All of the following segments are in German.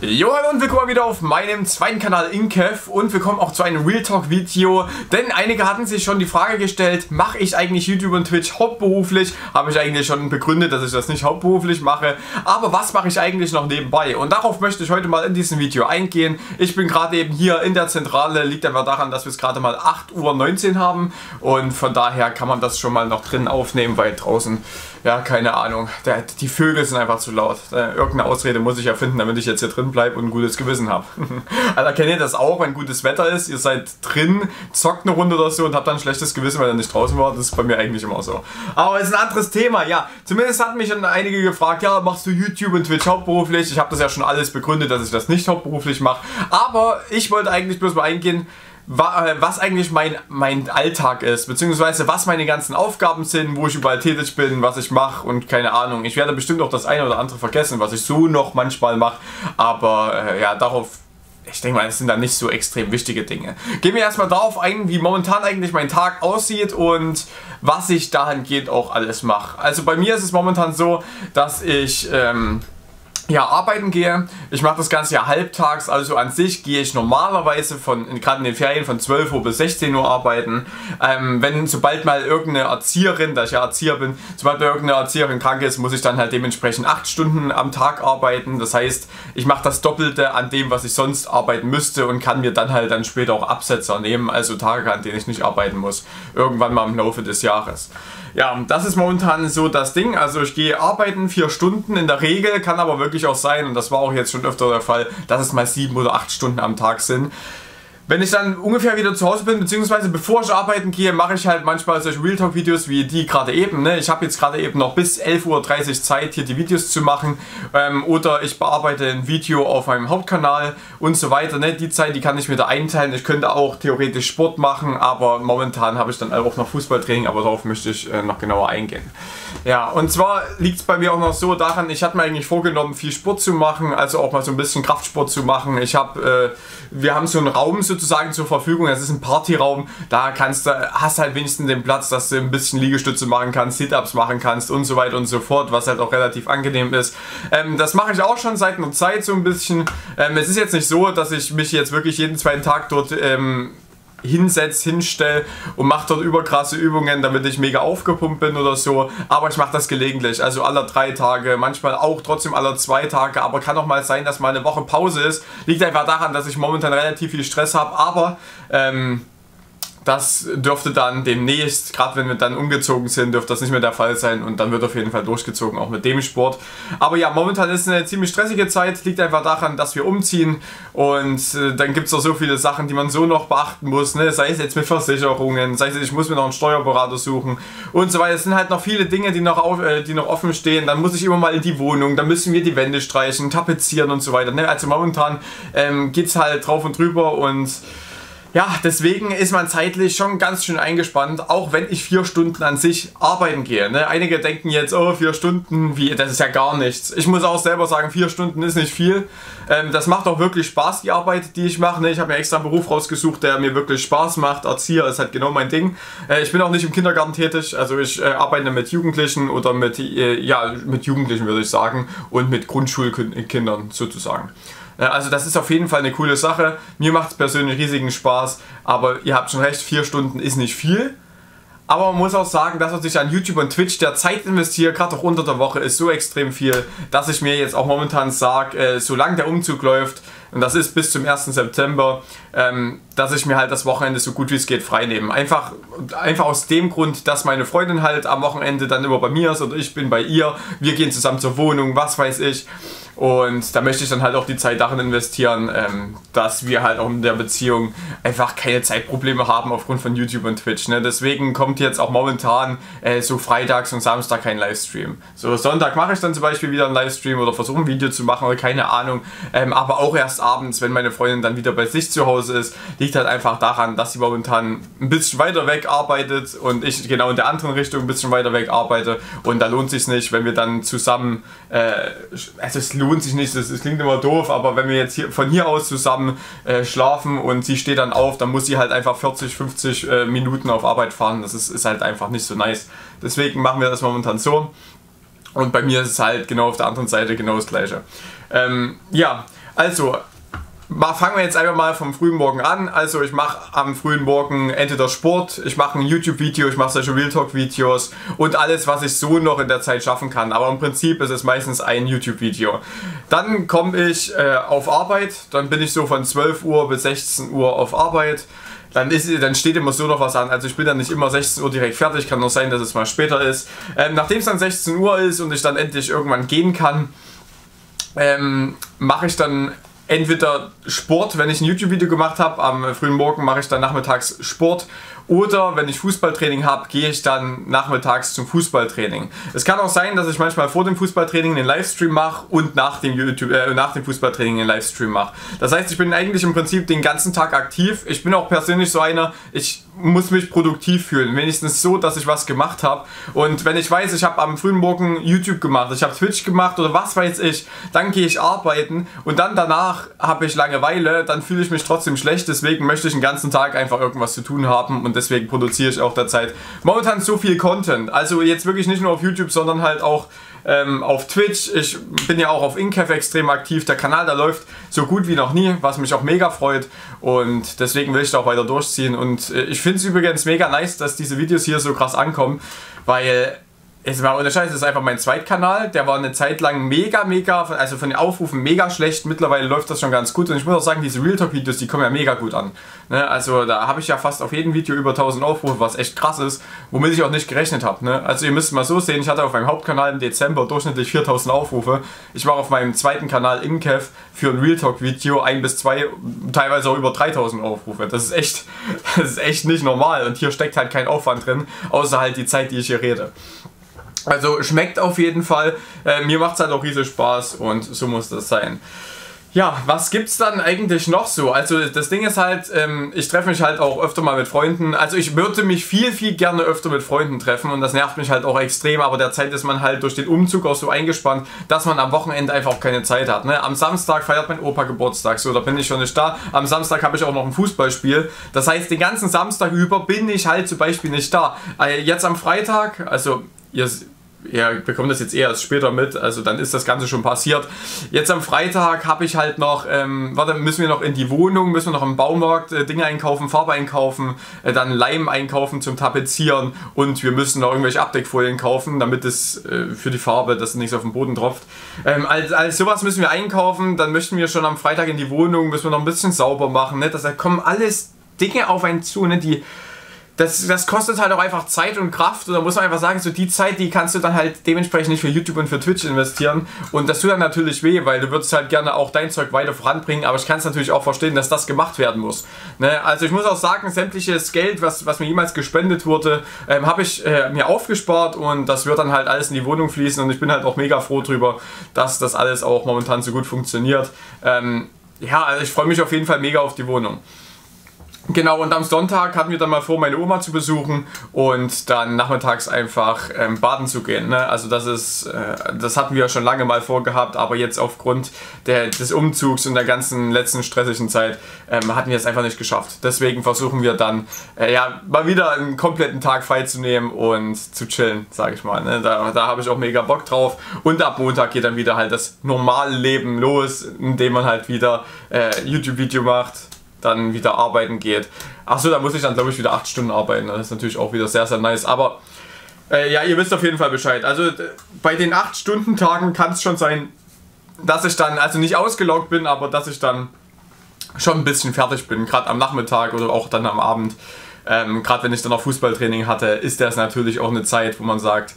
Jo, hallo und willkommen wieder auf meinem zweiten Kanal Inkev und willkommen auch zu einem Real Talk Video, denn einige hatten sich schon die Frage gestellt, mache ich eigentlich YouTube und Twitch hauptberuflich? Habe ich eigentlich schon begründet, dass ich das nicht hauptberuflich mache, aber was mache ich eigentlich noch nebenbei? Und darauf möchte ich heute mal in diesem Video eingehen. Ich bin gerade eben hier in der Zentrale, liegt einfach daran, dass wir es gerade mal 8.19 Uhr haben und von daher kann man das schon mal noch drin aufnehmen, weil draußen, ja, keine Ahnung, der, die Vögel sind einfach zu laut. Äh, irgendeine Ausrede muss ich erfinden, damit ich jetzt hier drin drin bleibe und ein gutes Gewissen habe. also kennt ihr das auch, wenn gutes Wetter ist, ihr seid drin, zockt eine Runde oder so und habt dann ein schlechtes Gewissen, weil ihr nicht draußen wart. Das ist bei mir eigentlich immer so. Aber es ist ein anderes Thema, ja. Zumindest hatten mich schon einige gefragt, ja, machst du YouTube und Twitch hauptberuflich? Ich habe das ja schon alles begründet, dass ich das nicht hauptberuflich mache. Aber ich wollte eigentlich bloß mal eingehen, was eigentlich mein, mein Alltag ist, beziehungsweise was meine ganzen Aufgaben sind, wo ich überall tätig bin, was ich mache und keine Ahnung. Ich werde bestimmt auch das eine oder andere vergessen, was ich so noch manchmal mache, aber äh, ja, darauf ich denke mal, das sind dann nicht so extrem wichtige Dinge. Gehen wir erstmal darauf ein, wie momentan eigentlich mein Tag aussieht und was ich dahingehend auch alles mache. Also bei mir ist es momentan so, dass ich ähm, ja, arbeiten gehe. Ich mache das Ganze ja halbtags, also an sich gehe ich normalerweise von, gerade in den Ferien von 12 Uhr bis 16 Uhr arbeiten. Ähm, wenn, sobald mal irgendeine Erzieherin, da ich ja Erzieher bin, sobald mal irgendeine Erzieherin krank ist, muss ich dann halt dementsprechend 8 Stunden am Tag arbeiten. Das heißt, ich mache das Doppelte an dem, was ich sonst arbeiten müsste und kann mir dann halt dann später auch Absetzer nehmen, also Tage, an denen ich nicht arbeiten muss. Irgendwann mal im Laufe des Jahres. Ja, das ist momentan so das Ding. Also ich gehe arbeiten vier Stunden in der Regel, kann aber wirklich auch sein, und das war auch jetzt schon öfter der Fall, dass es mal sieben oder acht Stunden am Tag sind. Wenn ich dann ungefähr wieder zu Hause bin, beziehungsweise bevor ich arbeiten gehe, mache ich halt manchmal solche Real Talk Videos wie die gerade eben. Ne? Ich habe jetzt gerade eben noch bis 11.30 Uhr Zeit, hier die Videos zu machen. Ähm, oder ich bearbeite ein Video auf meinem Hauptkanal und so weiter. Ne? Die Zeit, die kann ich mir da einteilen. Ich könnte auch theoretisch Sport machen, aber momentan habe ich dann auch noch Fußballtraining, aber darauf möchte ich äh, noch genauer eingehen. Ja, und zwar liegt es bei mir auch noch so daran, ich hatte mir eigentlich vorgenommen, viel Sport zu machen, also auch mal so ein bisschen Kraftsport zu machen. Ich habe, äh, wir haben so einen Raum so sozusagen zur Verfügung. Das ist ein Partyraum. Da kannst du, hast halt wenigstens den Platz, dass du ein bisschen Liegestütze machen kannst, Sit-Ups machen kannst und so weiter und so fort, was halt auch relativ angenehm ist. Ähm, das mache ich auch schon seit einer Zeit so ein bisschen. Ähm, es ist jetzt nicht so, dass ich mich jetzt wirklich jeden zweiten Tag dort ähm, hinsetze, hinstelle und mache dort überkrasse Übungen, damit ich mega aufgepumpt bin oder so. Aber ich mache das gelegentlich, also alle drei Tage, manchmal auch trotzdem alle zwei Tage. Aber kann auch mal sein, dass mal eine Woche Pause ist. Liegt einfach daran, dass ich momentan relativ viel Stress habe. Aber ähm, das dürfte dann demnächst, gerade wenn wir dann umgezogen sind, dürfte das nicht mehr der Fall sein und dann wird auf jeden Fall durchgezogen, auch mit dem Sport. Aber ja, momentan ist eine ziemlich stressige Zeit, liegt einfach daran, dass wir umziehen und äh, dann gibt es auch so viele Sachen, die man so noch beachten muss, ne? sei es jetzt mit Versicherungen, sei es ich muss mir noch einen Steuerberater suchen und so weiter. Es sind halt noch viele Dinge, die noch, auf, äh, die noch offen stehen. Dann muss ich immer mal in die Wohnung, dann müssen wir die Wände streichen, tapezieren und so weiter. Ne? Also momentan ähm, geht es halt drauf und drüber und ja, deswegen ist man zeitlich schon ganz schön eingespannt, auch wenn ich vier Stunden an sich arbeiten gehe. Ne? Einige denken jetzt, oh, vier Stunden, wie, das ist ja gar nichts. Ich muss auch selber sagen, vier Stunden ist nicht viel. Ähm, das macht auch wirklich Spaß, die Arbeit, die ich mache. Ne? Ich habe mir extra einen Beruf rausgesucht, der mir wirklich Spaß macht. Erzieher ist halt genau mein Ding. Äh, ich bin auch nicht im Kindergarten tätig, also ich äh, arbeite mit Jugendlichen oder mit, äh, ja, mit Jugendlichen würde ich sagen und mit Grundschulkindern sozusagen. Äh, also das ist auf jeden Fall eine coole Sache. Mir macht es persönlich riesigen Spaß, aber ihr habt schon recht, vier Stunden ist nicht viel. Aber man muss auch sagen, dass man sich an YouTube und Twitch der Zeit investiert, gerade auch unter der Woche, ist so extrem viel, dass ich mir jetzt auch momentan sage, äh, solange der Umzug läuft, und das ist bis zum 1. September, ähm, dass ich mir halt das Wochenende so gut wie es geht freinehme. Einfach, einfach aus dem Grund, dass meine Freundin halt am Wochenende dann immer bei mir ist oder ich bin bei ihr. Wir gehen zusammen zur Wohnung, was weiß ich. Und da möchte ich dann halt auch die Zeit darin investieren, ähm, dass wir halt auch in der Beziehung einfach keine Zeitprobleme haben aufgrund von YouTube und Twitch. Ne? Deswegen kommt jetzt auch momentan äh, so freitags und Samstag kein Livestream. So Sonntag mache ich dann zum Beispiel wieder einen Livestream oder versuche ein Video zu machen oder keine Ahnung. Ähm, aber auch erst abends, wenn meine Freundin dann wieder bei sich zu Hause ist, liegt halt einfach daran, dass sie momentan ein bisschen weiter weg arbeitet und ich genau in der anderen Richtung ein bisschen weiter weg arbeite. Und da lohnt sich nicht, wenn wir dann zusammen, äh, also es lohnt lohnt sich nicht, das, das, klingt immer doof, aber wenn wir jetzt hier von hier aus zusammen äh, schlafen und sie steht dann auf, dann muss sie halt einfach 40, 50 äh, Minuten auf Arbeit fahren. Das ist, ist halt einfach nicht so nice. Deswegen machen wir das momentan so. Und bei mir ist es halt genau auf der anderen Seite genau das gleiche. Ähm, ja, Also, fangen wir jetzt einfach mal vom frühen Morgen an. Also ich mache am frühen Morgen entweder Sport, ich mache ein YouTube-Video, ich mache solche Real Talk-Videos und alles, was ich so noch in der Zeit schaffen kann. Aber im Prinzip ist es meistens ein YouTube-Video. Dann komme ich äh, auf Arbeit, dann bin ich so von 12 Uhr bis 16 Uhr auf Arbeit. Dann, ist, dann steht immer so noch was an. Also ich bin dann nicht immer 16 Uhr direkt fertig, kann nur sein, dass es mal später ist. Ähm, Nachdem es dann 16 Uhr ist und ich dann endlich irgendwann gehen kann, ähm, mache ich dann entweder Sport, wenn ich ein YouTube-Video gemacht habe, am frühen Morgen mache ich dann nachmittags Sport oder wenn ich Fußballtraining habe, gehe ich dann nachmittags zum Fußballtraining. Es kann auch sein, dass ich manchmal vor dem Fußballtraining einen Livestream mache und nach dem, YouTube, äh, nach dem Fußballtraining einen Livestream mache. Das heißt, ich bin eigentlich im Prinzip den ganzen Tag aktiv. Ich bin auch persönlich so einer, ich muss mich produktiv fühlen. Wenigstens so, dass ich was gemacht habe. Und wenn ich weiß, ich habe am frühen Morgen YouTube gemacht, ich habe Twitch gemacht oder was weiß ich, dann gehe ich arbeiten und dann danach habe ich Langeweile, dann fühle ich mich trotzdem schlecht. Deswegen möchte ich den ganzen Tag einfach irgendwas zu tun haben und deswegen produziere ich auch derzeit momentan so viel Content. Also jetzt wirklich nicht nur auf YouTube, sondern halt auch ähm, auf Twitch. Ich bin ja auch auf Incaf extrem aktiv. Der Kanal, der läuft so gut wie noch nie, was mich auch mega freut. Und deswegen will ich da auch weiter durchziehen. Und äh, ich finde es übrigens mega nice, dass diese Videos hier so krass ankommen, weil es war ohne Scheiß, das ist einfach mein Zweitkanal. Der war eine Zeit lang mega, mega, also von den Aufrufen mega schlecht. Mittlerweile läuft das schon ganz gut. Und ich muss auch sagen, diese Real Talk Videos, die kommen ja mega gut an. Ne? Also da habe ich ja fast auf jedem Video über 1000 Aufrufe, was echt krass ist, womit ich auch nicht gerechnet habe. Ne? Also ihr müsst mal so sehen, ich hatte auf meinem Hauptkanal im Dezember durchschnittlich 4000 Aufrufe. Ich war auf meinem zweiten Kanal Inkev für ein Real Talk Video ein bis zwei, teilweise auch über 3000 Aufrufe. Das ist echt, das ist echt nicht normal. Und hier steckt halt kein Aufwand drin, außer halt die Zeit, die ich hier rede. Also schmeckt auf jeden Fall. Äh, mir macht es halt auch riesig Spaß und so muss das sein. Ja, was gibt's dann eigentlich noch so? Also das Ding ist halt, ähm, ich treffe mich halt auch öfter mal mit Freunden. Also ich würde mich viel, viel gerne öfter mit Freunden treffen und das nervt mich halt auch extrem, aber derzeit ist man halt durch den Umzug auch so eingespannt, dass man am Wochenende einfach auch keine Zeit hat. Ne? Am Samstag feiert mein Opa Geburtstag, so da bin ich schon nicht da. Am Samstag habe ich auch noch ein Fußballspiel. Das heißt, den ganzen Samstag über bin ich halt zum Beispiel nicht da. Äh, jetzt am Freitag, also ihr ja, bekomme das jetzt eher erst später mit, also dann ist das Ganze schon passiert. Jetzt am Freitag habe ich halt noch, ähm, warte, müssen wir noch in die Wohnung, müssen wir noch im Baumarkt äh, Dinge einkaufen, Farbe einkaufen, äh, dann Leim einkaufen zum Tapezieren und wir müssen noch irgendwelche Abdeckfolien kaufen, damit es äh, für die Farbe, dass nichts auf den Boden tropft. Ähm, als, als sowas müssen wir einkaufen, dann möchten wir schon am Freitag in die Wohnung, müssen wir noch ein bisschen sauber machen, ne? Das da kommen alles Dinge auf einen zu, ne? die das, das kostet halt auch einfach Zeit und Kraft und da muss man einfach sagen, so die Zeit, die kannst du dann halt dementsprechend nicht für YouTube und für Twitch investieren und das tut dann natürlich weh, weil du würdest halt gerne auch dein Zeug weiter voranbringen, aber ich kann es natürlich auch verstehen, dass das gemacht werden muss. Ne? Also ich muss auch sagen, sämtliches Geld, was, was mir jemals gespendet wurde, ähm, habe ich äh, mir aufgespart und das wird dann halt alles in die Wohnung fließen und ich bin halt auch mega froh drüber, dass das alles auch momentan so gut funktioniert. Ähm, ja, also ich freue mich auf jeden Fall mega auf die Wohnung. Genau, und am Sonntag hatten wir dann mal vor, meine Oma zu besuchen und dann nachmittags einfach ähm, baden zu gehen. Ne? Also das ist, äh, das hatten wir schon lange mal vorgehabt, aber jetzt aufgrund der, des Umzugs und der ganzen letzten stressigen Zeit ähm, hatten wir es einfach nicht geschafft. Deswegen versuchen wir dann äh, ja mal wieder einen kompletten Tag frei zu nehmen und zu chillen, sage ich mal. Ne? Da, da habe ich auch mega Bock drauf. Und ab Montag geht dann wieder halt das normale Leben los, indem man halt wieder äh, YouTube-Video macht dann wieder arbeiten geht. Achso, da muss ich dann glaube ich wieder 8 Stunden arbeiten. Das ist natürlich auch wieder sehr, sehr nice. Aber äh, ja, ihr wisst auf jeden Fall Bescheid. Also bei den 8 Stunden Tagen kann es schon sein, dass ich dann, also nicht ausgeloggt bin, aber dass ich dann schon ein bisschen fertig bin. Gerade am Nachmittag oder auch dann am Abend. Ähm, Gerade wenn ich dann noch Fußballtraining hatte, ist das natürlich auch eine Zeit, wo man sagt,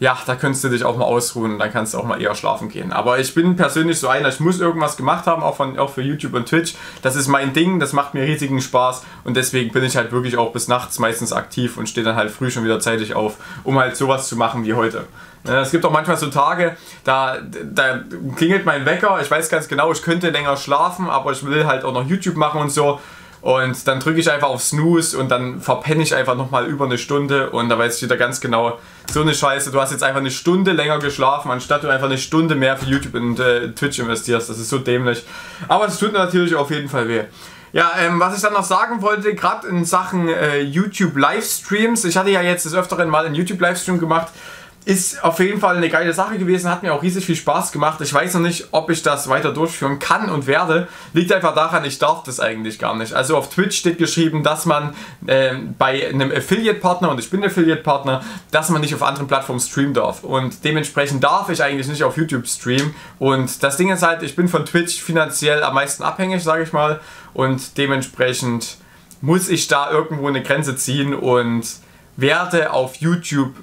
ja, da könntest du dich auch mal ausruhen dann kannst du auch mal eher schlafen gehen. Aber ich bin persönlich so einer, ich muss irgendwas gemacht haben, auch, von, auch für YouTube und Twitch. Das ist mein Ding, das macht mir riesigen Spaß und deswegen bin ich halt wirklich auch bis nachts meistens aktiv und stehe dann halt früh schon wieder zeitig auf, um halt sowas zu machen wie heute. Es gibt auch manchmal so Tage, da, da klingelt mein Wecker, ich weiß ganz genau, ich könnte länger schlafen, aber ich will halt auch noch YouTube machen und so. Und dann drücke ich einfach auf Snooze und dann verpenne ich einfach nochmal über eine Stunde und da weiß ich wieder ganz genau, so eine Scheiße, du hast jetzt einfach eine Stunde länger geschlafen, anstatt du einfach eine Stunde mehr für YouTube und äh, Twitch investierst. Das ist so dämlich. Aber es tut natürlich auf jeden Fall weh. Ja, ähm, was ich dann noch sagen wollte, gerade in Sachen äh, YouTube Livestreams, ich hatte ja jetzt des Öfteren mal einen YouTube Livestream gemacht ist auf jeden Fall eine geile Sache gewesen, hat mir auch riesig viel Spaß gemacht. Ich weiß noch nicht, ob ich das weiter durchführen kann und werde. Liegt einfach daran, ich darf das eigentlich gar nicht. Also auf Twitch steht geschrieben, dass man äh, bei einem Affiliate-Partner, und ich bin Affiliate-Partner, dass man nicht auf anderen Plattformen streamen darf. Und dementsprechend darf ich eigentlich nicht auf YouTube streamen. Und das Ding ist halt, ich bin von Twitch finanziell am meisten abhängig, sage ich mal. Und dementsprechend muss ich da irgendwo eine Grenze ziehen und werde auf YouTube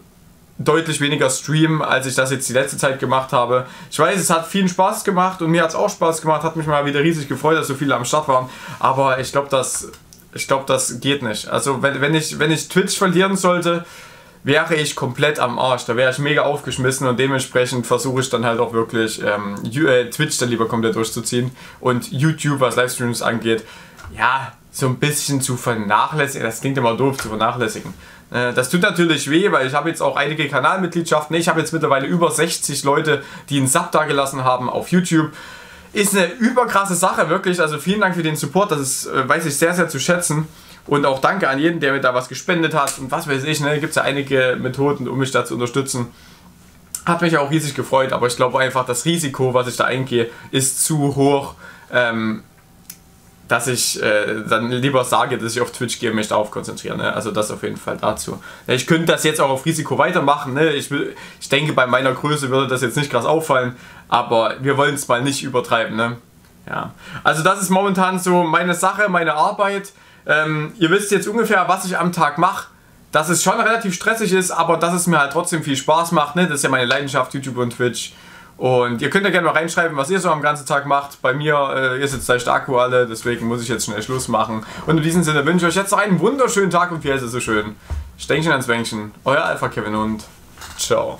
deutlich weniger streamen, als ich das jetzt die letzte Zeit gemacht habe. Ich weiß, es hat vielen Spaß gemacht und mir hat es auch Spaß gemacht, hat mich mal wieder riesig gefreut, dass so viele am Start waren, aber ich glaube, das, glaub, das geht nicht. Also wenn, wenn, ich, wenn ich Twitch verlieren sollte, wäre ich komplett am Arsch. Da wäre ich mega aufgeschmissen und dementsprechend versuche ich dann halt auch wirklich ähm, äh, Twitch dann lieber komplett durchzuziehen und YouTube, was Livestreams angeht, ja, so ein bisschen zu vernachlässigen. Das klingt immer doof, zu vernachlässigen. Äh, das tut natürlich weh, weil ich habe jetzt auch einige Kanalmitgliedschaften. Ich habe jetzt mittlerweile über 60 Leute, die einen Sub da gelassen haben auf YouTube. Ist eine überkrasse Sache, wirklich. Also vielen Dank für den Support. Das ist, äh, weiß ich sehr, sehr zu schätzen. Und auch danke an jeden, der mir da was gespendet hat. Und was weiß ich, ne, gibt es ja einige Methoden, um mich da zu unterstützen. Hat mich auch riesig gefreut, aber ich glaube einfach, das Risiko, was ich da eingehe, ist zu hoch. Ähm, dass ich äh, dann lieber sage, dass ich auf Twitch gehe und mich darauf konzentriere. Ne? Also das auf jeden Fall dazu. Ich könnte das jetzt auch auf Risiko weitermachen. Ne? Ich, will, ich denke, bei meiner Größe würde das jetzt nicht krass auffallen, aber wir wollen es mal nicht übertreiben. Ne? Ja. Also das ist momentan so meine Sache, meine Arbeit. Ähm, ihr wisst jetzt ungefähr, was ich am Tag mache. Dass es schon relativ stressig ist, aber dass es mir halt trotzdem viel Spaß macht. Ne? Das ist ja meine Leidenschaft, YouTube und Twitch. Und ihr könnt ja gerne mal reinschreiben, was ihr so am ganzen Tag macht. Bei mir äh, ist jetzt gleich Akku alle, deswegen muss ich jetzt schnell Schluss machen. Und in diesem Sinne wünsche ich euch jetzt noch einen wunderschönen Tag und heißt es so schön? Stänkchen ans Wänkchen, euer Alpha Kevin und ciao.